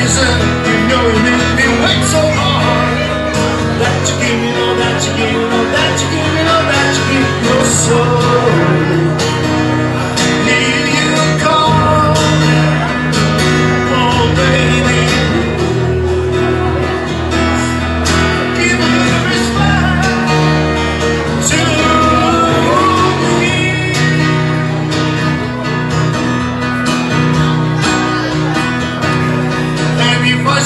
reason You know you made me. Wait so hard. That you give me all, that you give me all That you give me all, that you give me your soul